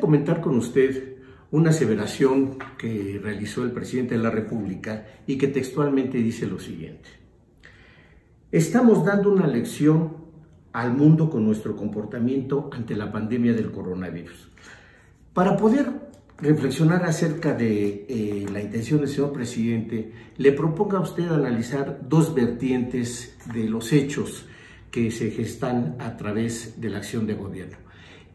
Comentar con usted una aseveración que realizó el presidente de la República y que textualmente dice lo siguiente. Estamos dando una lección al mundo con nuestro comportamiento ante la pandemia del coronavirus. Para poder reflexionar acerca de eh, la intención del señor presidente, le proponga a usted analizar dos vertientes de los hechos que se gestan a través de la acción de gobierno.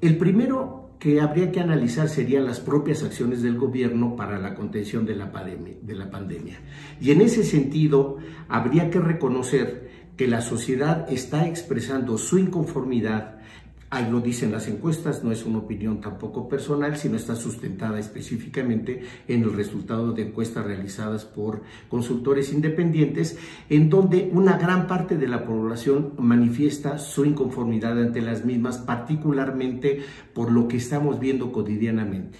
El primero que habría que analizar serían las propias acciones del gobierno para la contención de la, pandemia, de la pandemia. Y en ese sentido, habría que reconocer que la sociedad está expresando su inconformidad Ahí lo dicen las encuestas, no es una opinión tampoco personal, sino está sustentada específicamente en el resultado de encuestas realizadas por consultores independientes, en donde una gran parte de la población manifiesta su inconformidad ante las mismas, particularmente por lo que estamos viendo cotidianamente.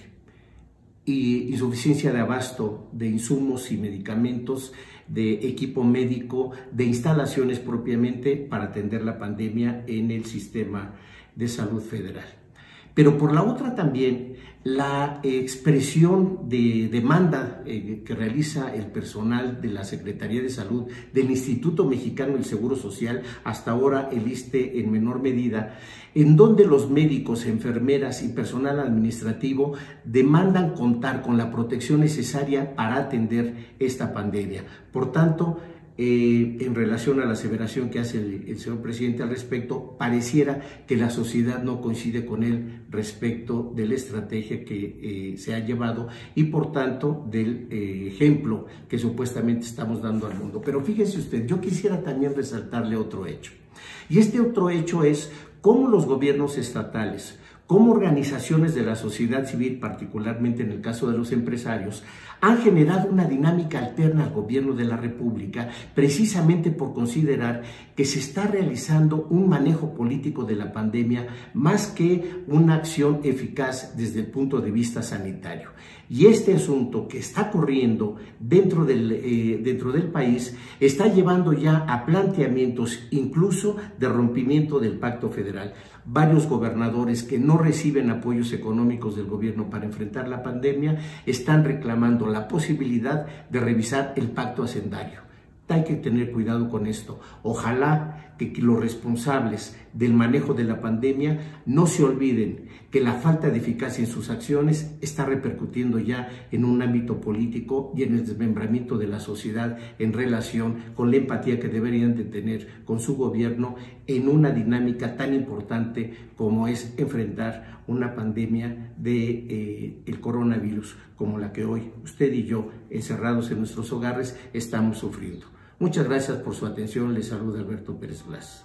Y insuficiencia de abasto de insumos y medicamentos, de equipo médico, de instalaciones propiamente para atender la pandemia en el sistema de Salud Federal. Pero por la otra también la expresión de demanda eh, que realiza el personal de la Secretaría de Salud, del Instituto Mexicano del Seguro Social, hasta ahora el ISTE en menor medida, en donde los médicos, enfermeras y personal administrativo demandan contar con la protección necesaria para atender esta pandemia. Por tanto, eh, en relación a la aseveración que hace el, señor presidente al respecto, pareciera que la sociedad no coincide con él respecto de la estrategia que eh, se ha llevado y por tanto del eh, ejemplo que supuestamente estamos dando al mundo. Pero fíjese usted, yo quisiera también resaltarle otro hecho. Y este otro hecho es cómo los gobiernos estatales, cómo organizaciones de la sociedad civil, particularmente en el caso de los empresarios, han generado una dinámica alterna al gobierno de la República precisamente por considerar que se está realizando un manejo político de la pandemia más que una acción eficaz desde el punto de vista sanitario. Y este asunto que está corriendo dentro del, eh, dentro del país está llevando ya a planteamientos incluso de rompimiento del pacto federal. Varios gobernadores que no reciben apoyos económicos del gobierno para enfrentar la pandemia están reclamando la posibilidad de revisar el pacto hacendario. Hay que tener cuidado con esto. Ojalá que los responsables del manejo de la pandemia no se olviden que la falta de eficacia en sus acciones está repercutiendo ya en un ámbito político y en el desmembramiento de la sociedad en relación con la empatía que deberían de tener con su gobierno en una dinámica tan importante como es enfrentar una pandemia de eh, el coronavirus como la que hoy usted y yo encerrados en nuestros hogares estamos sufriendo. Muchas gracias por su atención. Les saluda Alberto Pérez Blas.